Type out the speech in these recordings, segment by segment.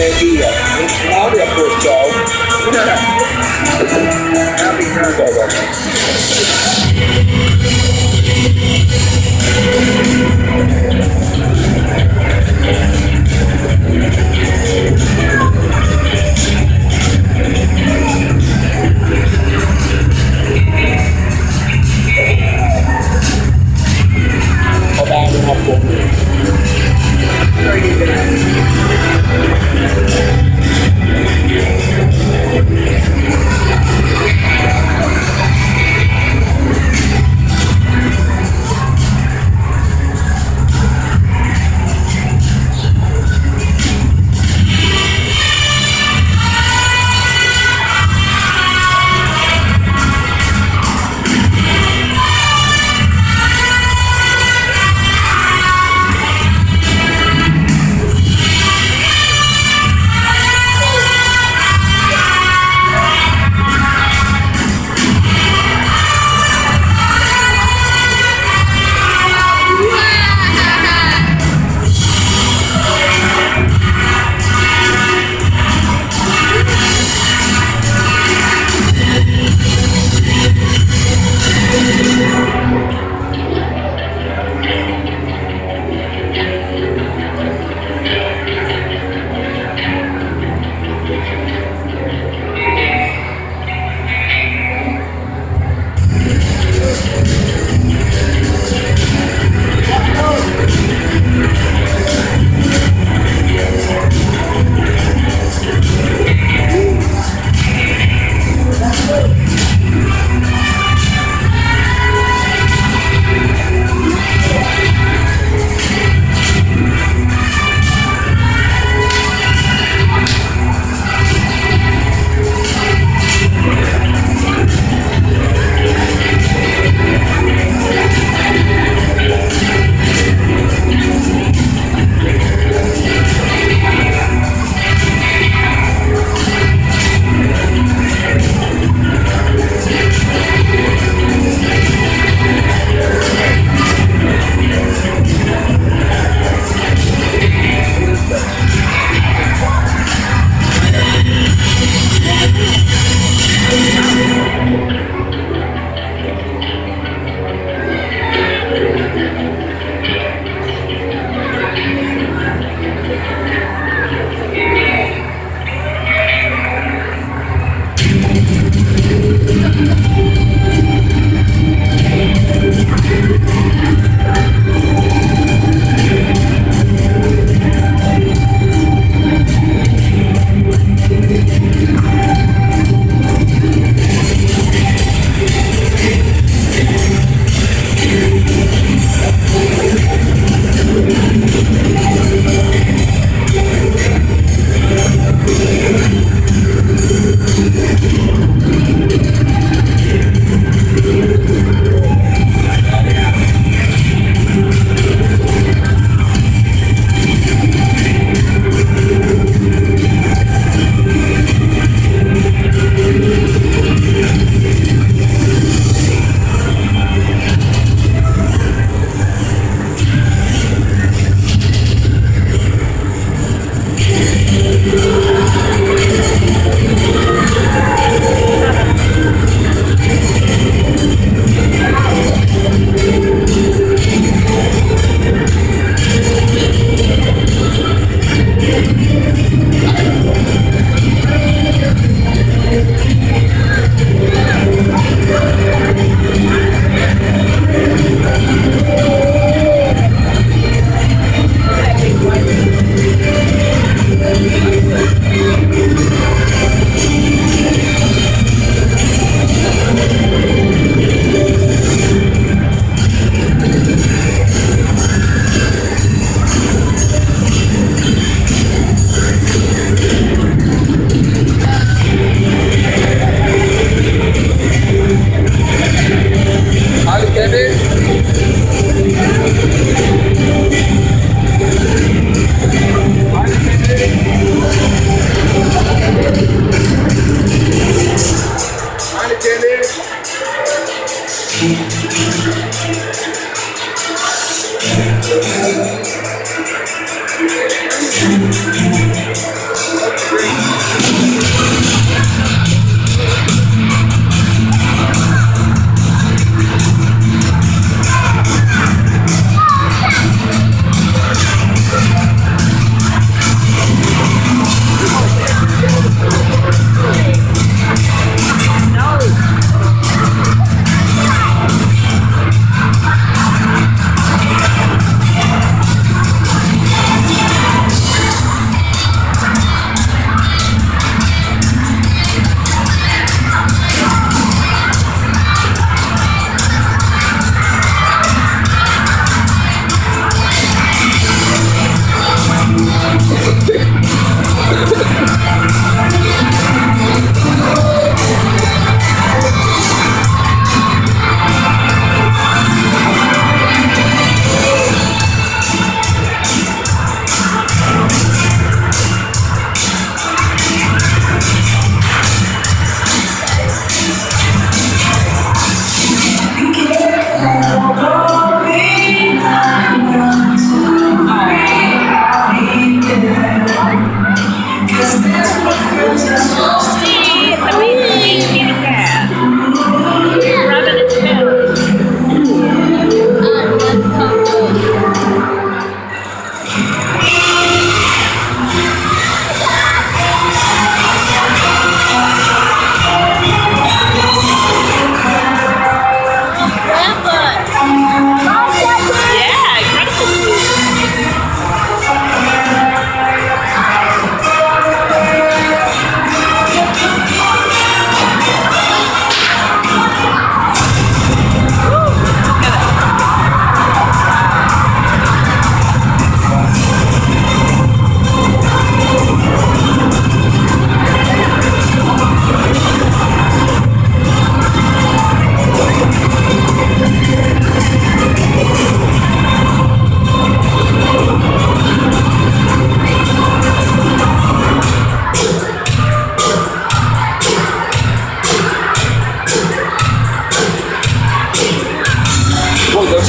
maybe a small report job. No, no. Having her go back. Học cùng. Rồi đi về. Yeah.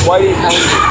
Why do you paint?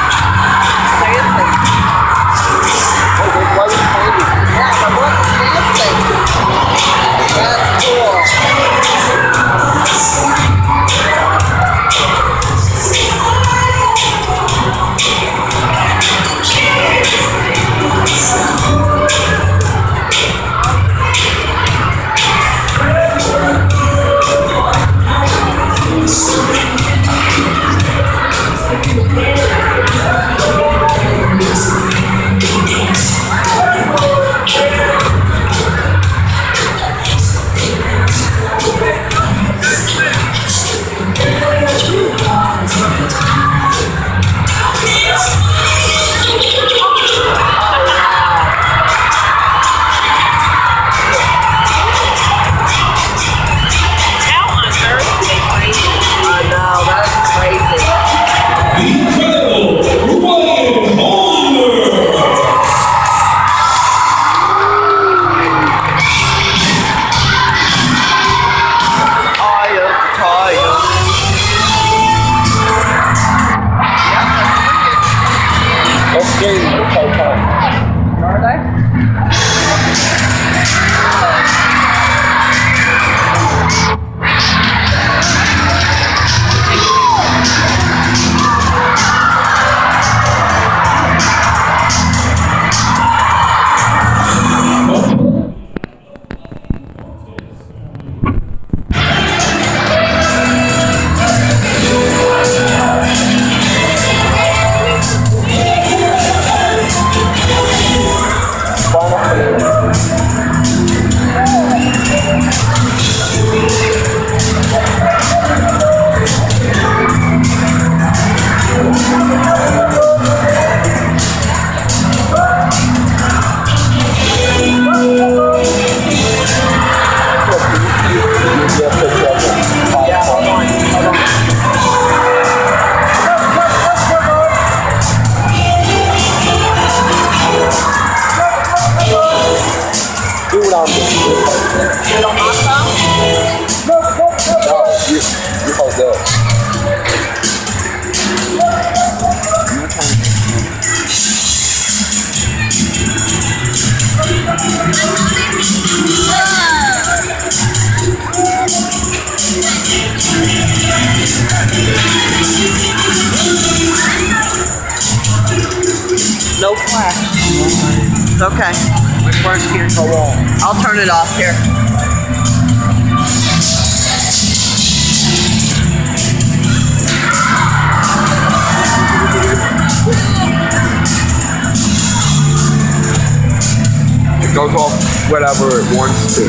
goes off whatever it wants to,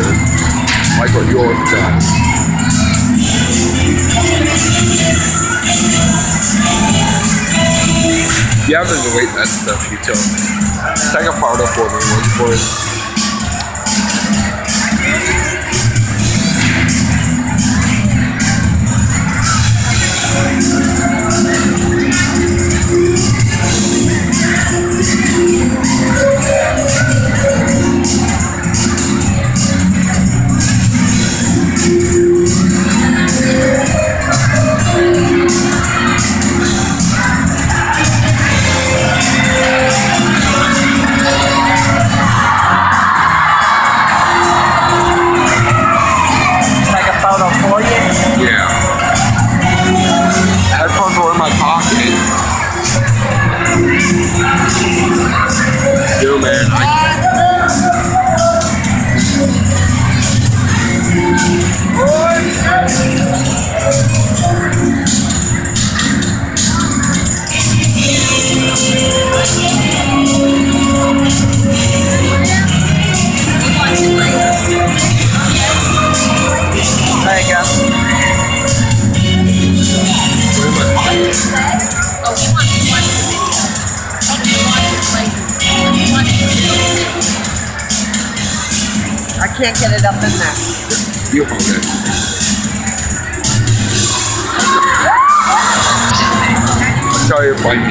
like what yours does. You have to delete that stuff you told me. Take a photo for me, wait for it. 真的。人孤单下要一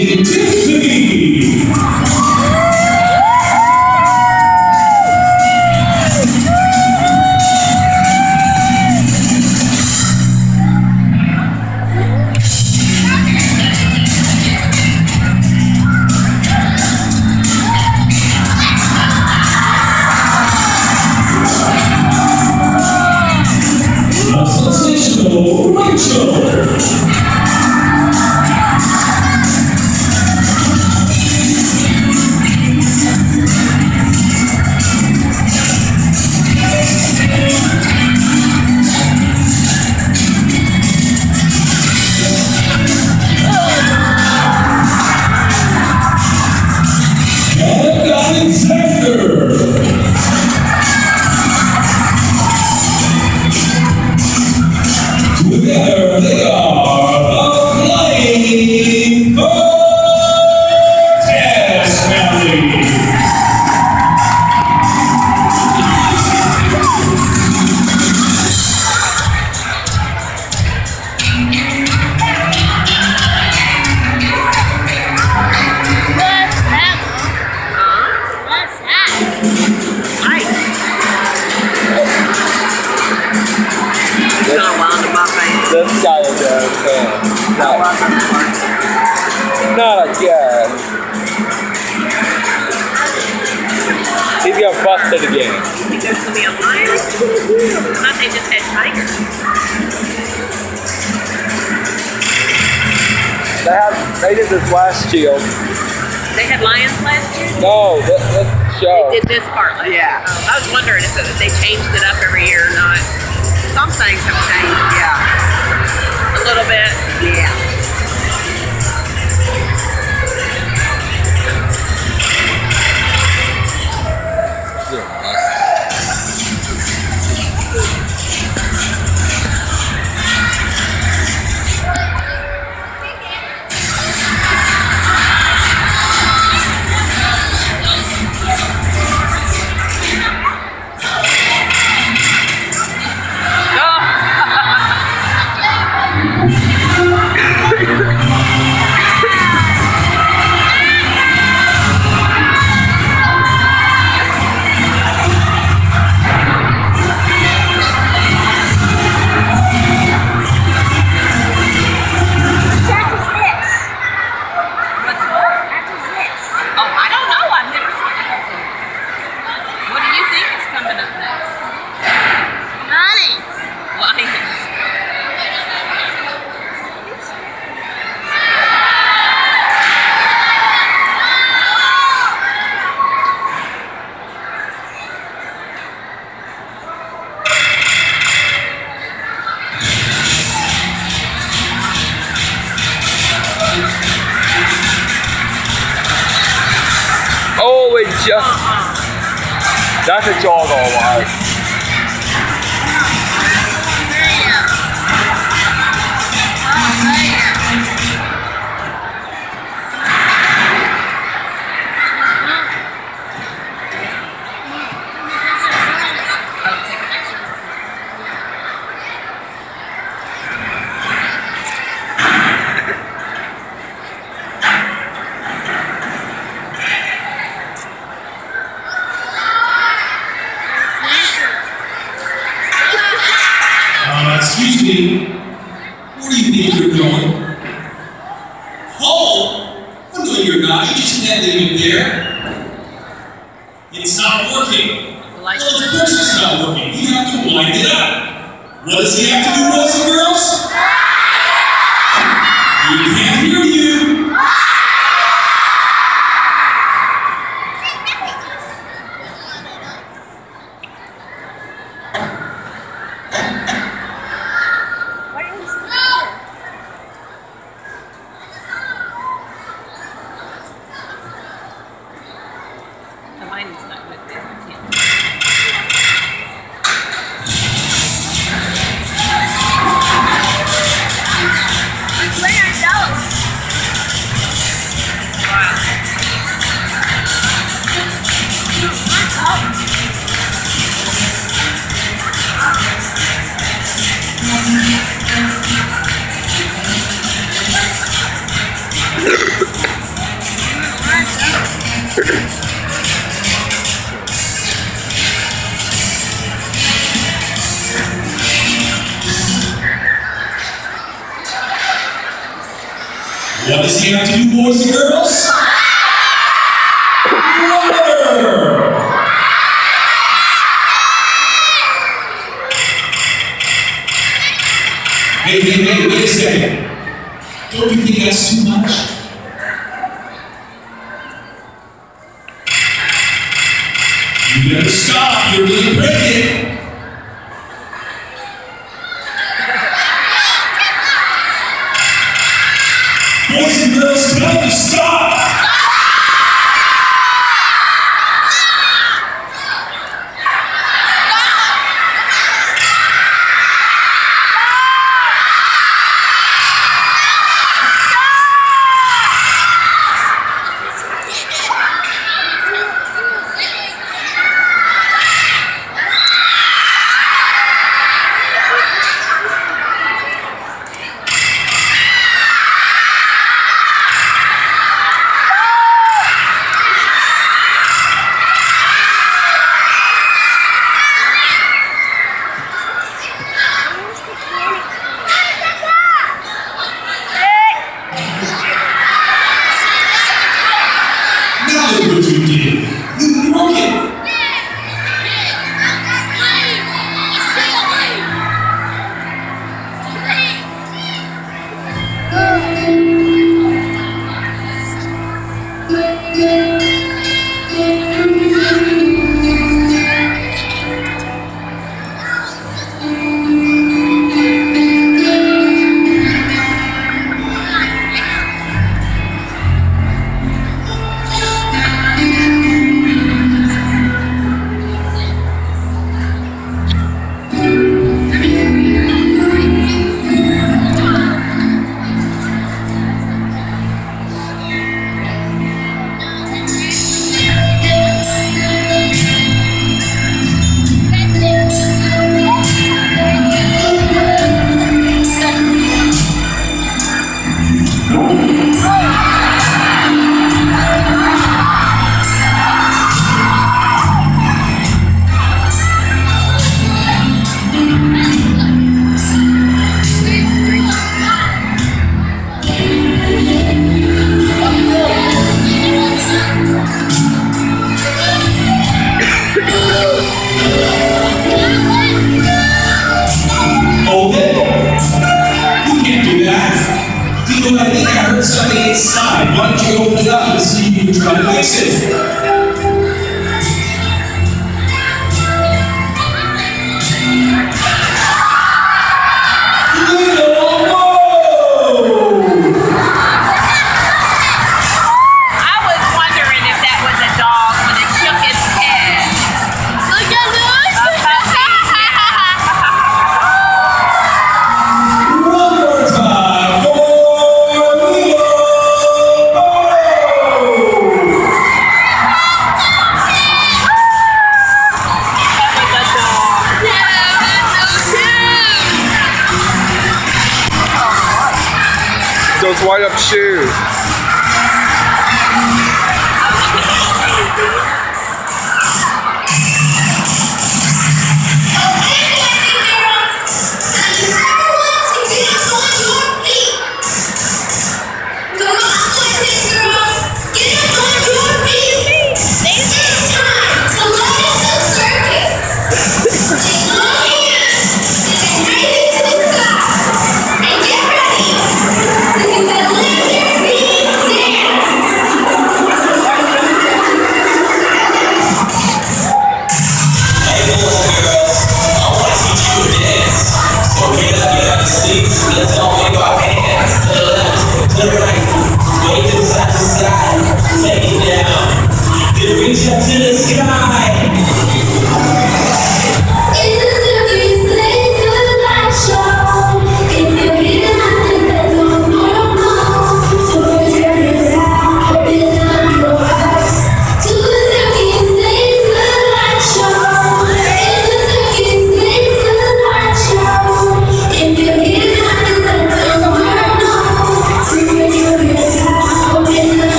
Amazing Not, wound in my face. not again. He's got busted again. He goes to be a lion. I thought they just had tigers. They had they did this last shield. They had lions last year. No, this, this show. They did this part. Like, Yeah. Oh, I was wondering if if they changed it up every year or not. Some things have changed. Yeah. A little bit. Yeah.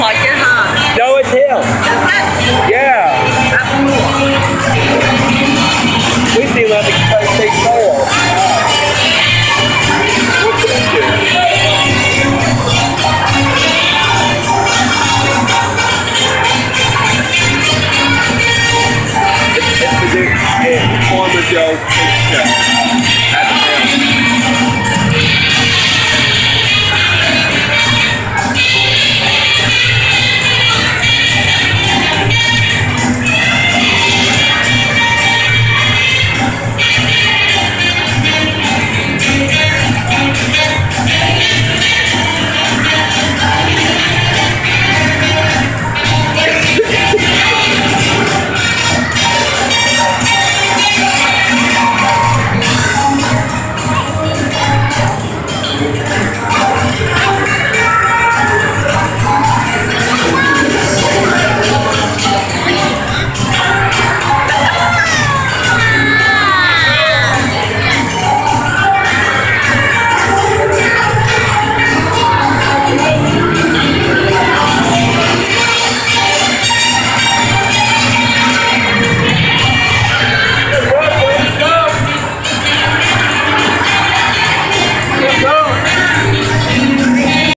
Like? No, it's him.